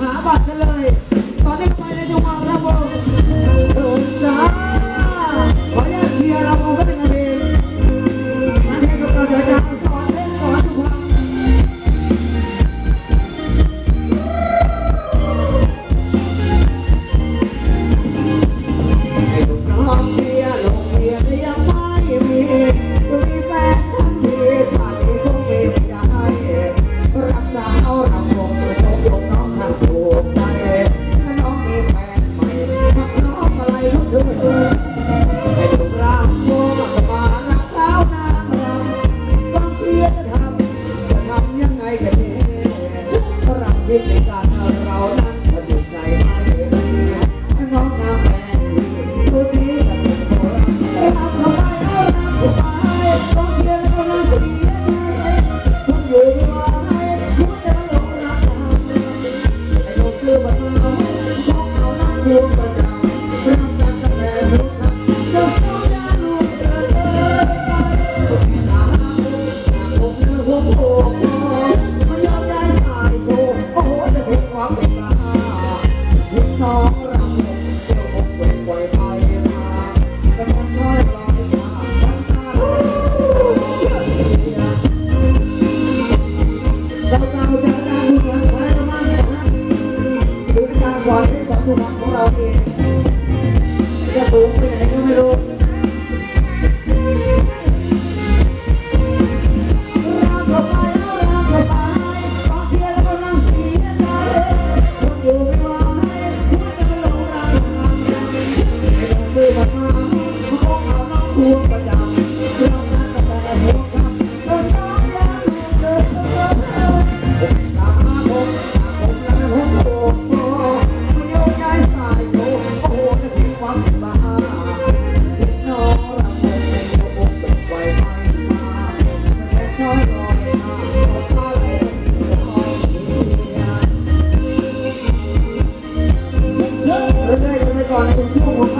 หาบัตรกันเลย ตอนนี้ไปเลยจุฬาครับอม Thank you. you.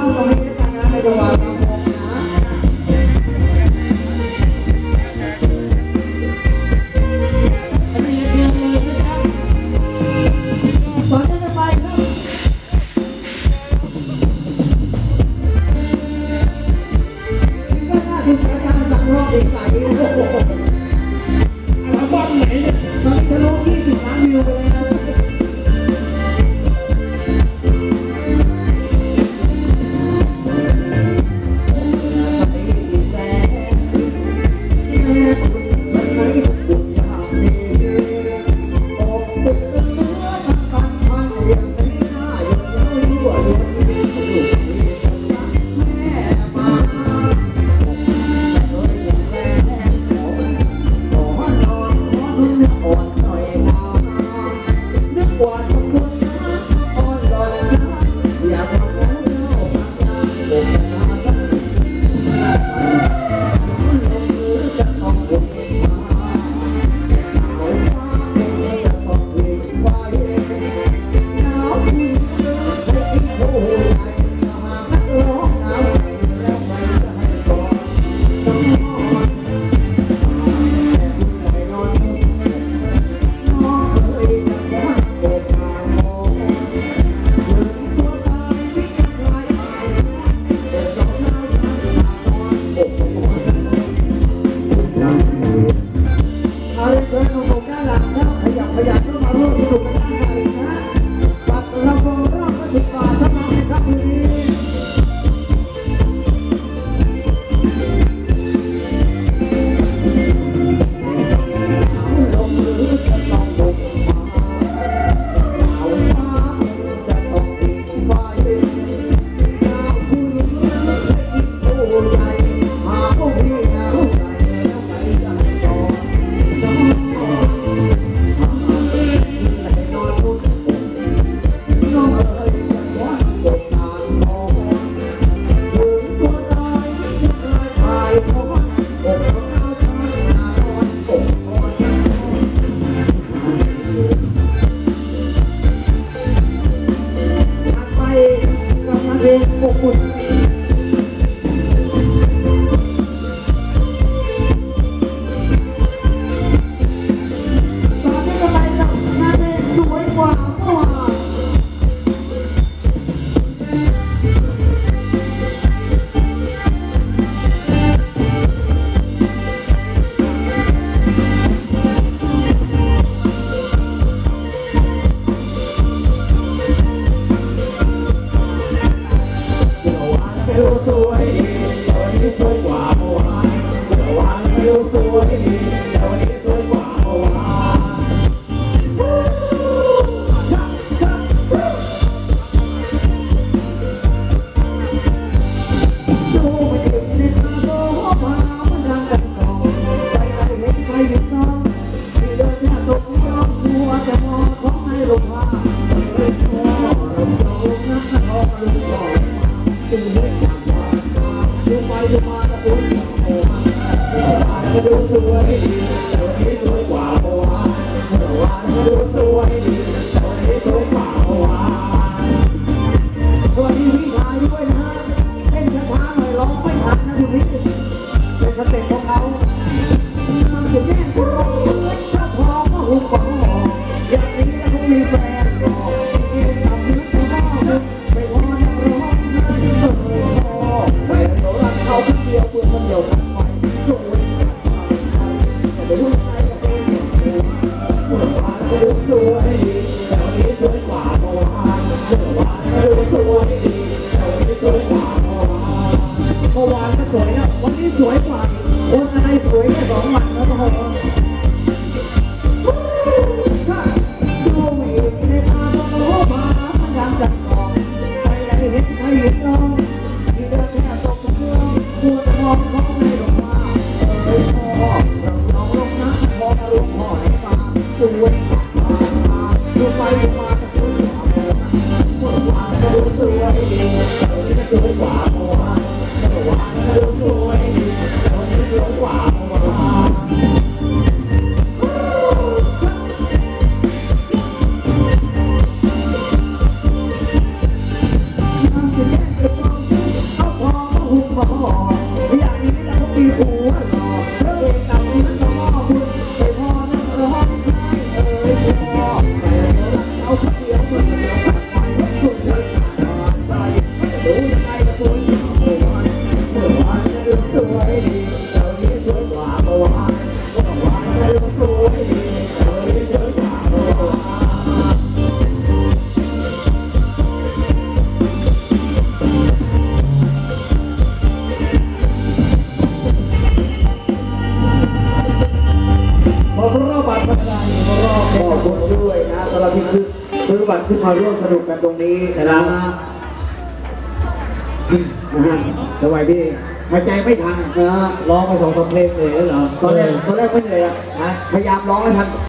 eu sou aquele ดูสวยดีแต่วันนี้สวยกว่าเมื่อวานเมื่อวานดูสวยดีแต่วันนี้สวยกว่าเมื่อวานสวัสดีพี่ชายด้วยนะฮะเต้นช้าๆหน่อยร้องไม่ทันนะคุณพี่เป็นสเต็ปของเขาจะแย่ง แต่วยังไงก็สวยเมื่อวานก็ดูสวยดีแต่วันนี้สวยกว่าเมื่อวานเมื่อวานก็ดูสวยดีแต่วันนี้สวยกว่าเมื่อวานเมื่อวานก็สวยนะวันนี้สวยกว่าอีกคนอะไรสวยแค่สองวันแล้วก็พอ มา พอรอบขอบคุณด้วยนะสำหรับที่คือซื้อบัตรขึ้นมาร่วมสนุกกันตรงนี้นะฮะนะฮะทำไมพี่หายใจไม่ทันนะฮะร้องไปสองสามเพลงเลยเหรอตอนแรกตอนแรกไม่เหนื่อยอะฮะพยายามร้องให้ทัน